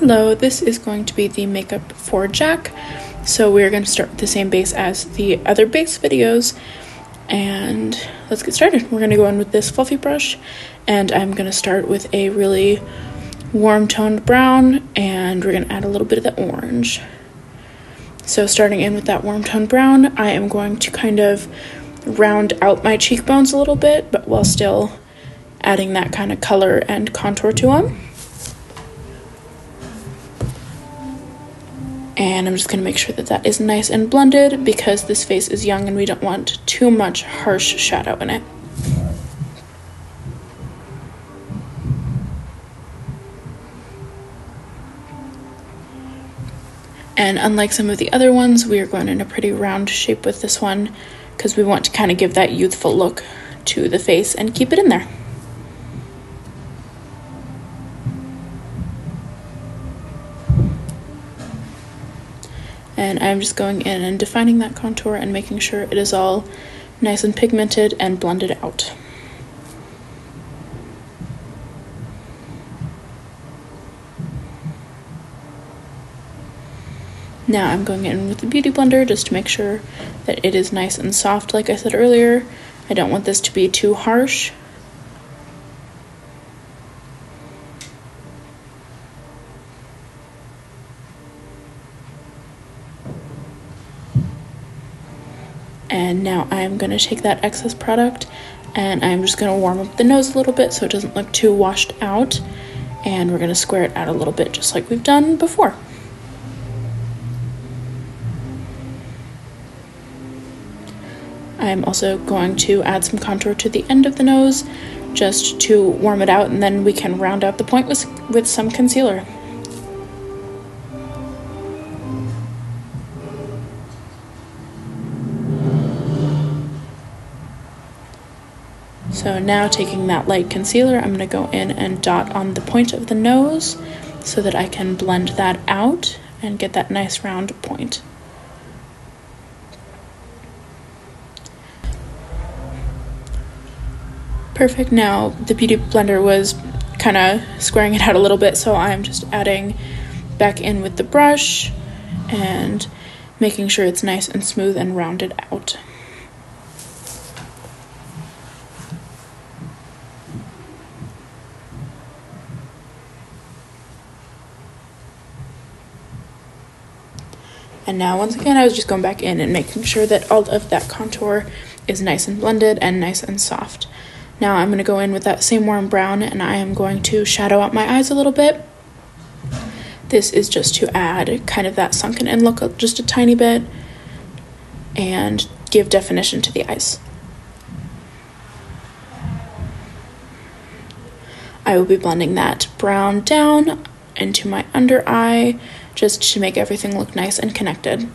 Hello, this is going to be the makeup for Jack. So we're going to start with the same base as the other base videos. And let's get started. We're going to go in with this fluffy brush. And I'm going to start with a really warm toned brown. And we're going to add a little bit of the orange. So starting in with that warm toned brown, I am going to kind of round out my cheekbones a little bit, but while still adding that kind of color and contour to them. And I'm just going to make sure that that is nice and blended because this face is young and we don't want too much harsh shadow in it. And unlike some of the other ones, we are going in a pretty round shape with this one because we want to kind of give that youthful look to the face and keep it in there. And I'm just going in and defining that contour and making sure it is all nice and pigmented and blended out. Now I'm going in with the Beauty Blender just to make sure that it is nice and soft like I said earlier. I don't want this to be too harsh And now I'm going to take that excess product and I'm just going to warm up the nose a little bit so it doesn't look too washed out. And we're going to square it out a little bit just like we've done before. I'm also going to add some contour to the end of the nose just to warm it out and then we can round out the point with, with some concealer. So now taking that light concealer, I'm going to go in and dot on the point of the nose so that I can blend that out and get that nice round point. Perfect. Now the Beauty Blender was kind of squaring it out a little bit, so I'm just adding back in with the brush and making sure it's nice and smooth and rounded out. And now once again, I was just going back in and making sure that all of that contour is nice and blended and nice and soft. Now I'm going to go in with that same warm brown and I am going to shadow out my eyes a little bit. This is just to add kind of that sunken in look just a tiny bit and give definition to the eyes. I will be blending that brown down into my under eye just to make everything look nice and connected.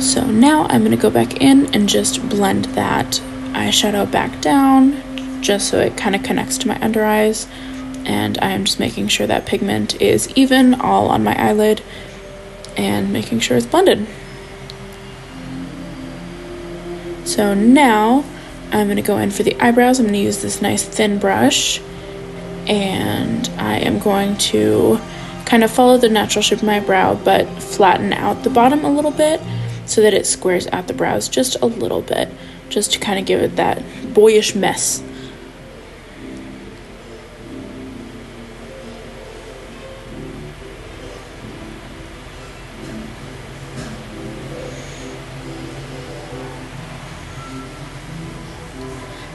So now I'm going to go back in and just blend that eyeshadow back down just so it kind of connects to my under eyes and I'm just making sure that pigment is even all on my eyelid and making sure it's blended. So now I'm going to go in for the eyebrows. I'm going to use this nice thin brush and I am going to kind of follow the natural shape of my brow, but flatten out the bottom a little bit so that it squares out the brows just a little bit, just to kind of give it that boyish mess.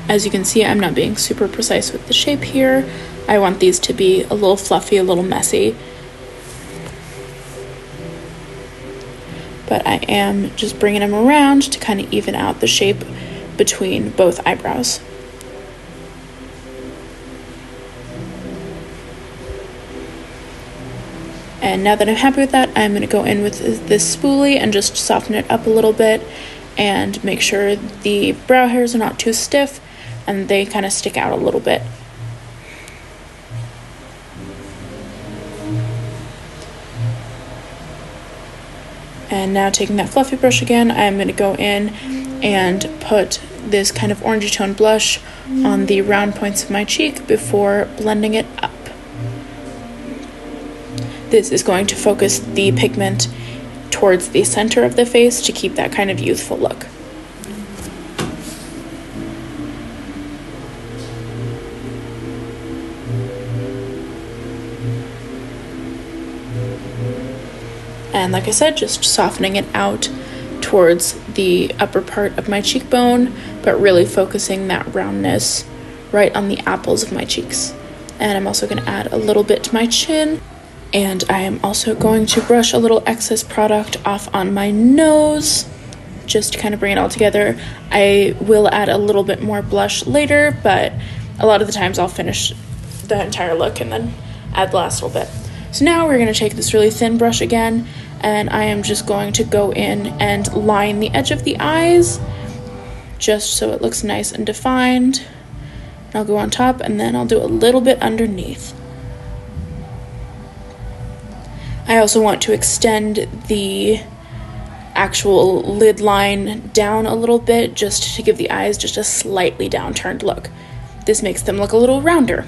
As you can see, I'm not being super precise with the shape here. I want these to be a little fluffy, a little messy. but I am just bringing them around to kind of even out the shape between both eyebrows. And now that I'm happy with that, I'm going to go in with this spoolie and just soften it up a little bit and make sure the brow hairs are not too stiff and they kind of stick out a little bit. And now taking that fluffy brush again, I'm going to go in and put this kind of orangey tone blush on the round points of my cheek before blending it up. this is going to focus the pigment towards the center of the face to keep that kind of youthful look. And like I said, just softening it out towards the upper part of my cheekbone, but really focusing that roundness right on the apples of my cheeks. And I'm also going to add a little bit to my chin. And I am also going to brush a little excess product off on my nose just to kind of bring it all together. I will add a little bit more blush later, but a lot of the times I'll finish the entire look and then add the last little bit. So now we're going to take this really thin brush again and I am just going to go in and line the edge of the eyes just so it looks nice and defined. I'll go on top and then I'll do a little bit underneath. I also want to extend the actual lid line down a little bit just to give the eyes just a slightly downturned look. This makes them look a little rounder.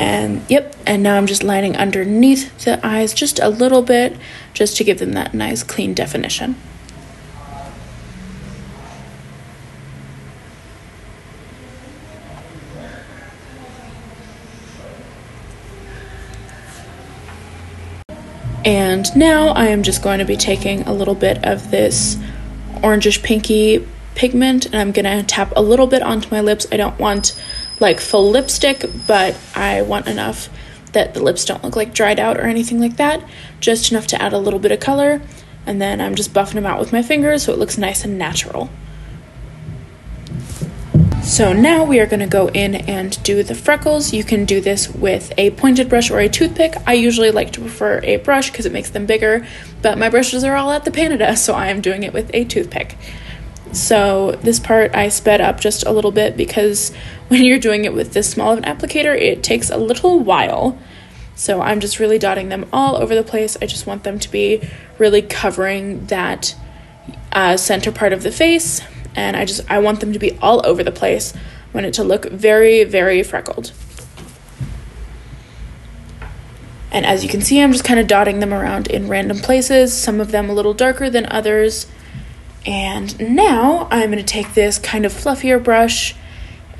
And yep, and now I'm just lining underneath the eyes just a little bit just to give them that nice clean definition. And now I am just going to be taking a little bit of this orangish pinky pigment and I'm gonna tap a little bit onto my lips. I don't want like full lipstick, but I want enough that the lips don't look like dried out or anything like that. Just enough to add a little bit of color. And then I'm just buffing them out with my fingers so it looks nice and natural. So now we are going to go in and do the freckles. You can do this with a pointed brush or a toothpick. I usually like to prefer a brush because it makes them bigger, but my brushes are all at the Panida, so I am doing it with a toothpick. So this part I sped up just a little bit because when you're doing it with this small of an applicator, it takes a little while. So I'm just really dotting them all over the place. I just want them to be really covering that uh, center part of the face. And I just, I want them to be all over the place. I want it to look very, very freckled. And as you can see, I'm just kind of dotting them around in random places, some of them a little darker than others. And now I'm going to take this kind of fluffier brush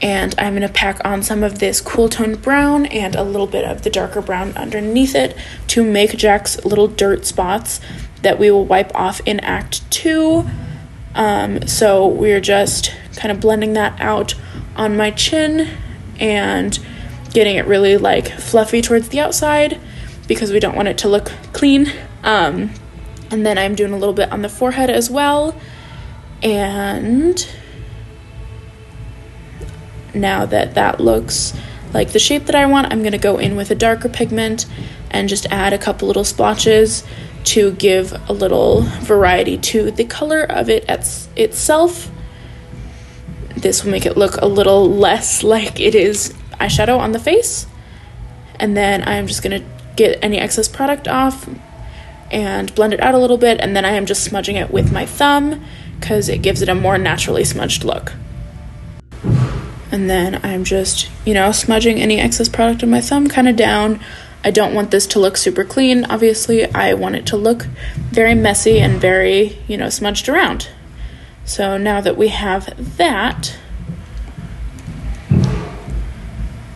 and I'm going to pack on some of this cool toned brown and a little bit of the darker brown underneath it to make Jack's little dirt spots that we will wipe off in Act 2. Um, so we're just kind of blending that out on my chin and getting it really like fluffy towards the outside because we don't want it to look clean. Um, and then I'm doing a little bit on the forehead as well. And now that that looks like the shape that I want, I'm going to go in with a darker pigment and just add a couple little splotches to give a little variety to the color of it itself. This will make it look a little less like it is eyeshadow on the face. And then I'm just going to get any excess product off, and blend it out a little bit, and then I am just smudging it with my thumb because it gives it a more naturally smudged look. And then I'm just, you know, smudging any excess product on my thumb kind of down. I don't want this to look super clean, obviously. I want it to look very messy and very, you know, smudged around. So now that we have that,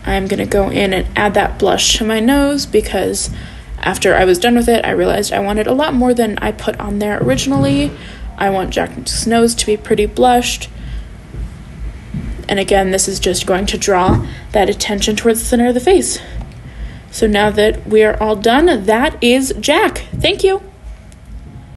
I'm going to go in and add that blush to my nose because after I was done with it, I realized I wanted a lot more than I put on there originally. I want Jack's nose to be pretty blushed. And again, this is just going to draw that attention towards the center of the face. So now that we are all done, that is Jack. Thank you.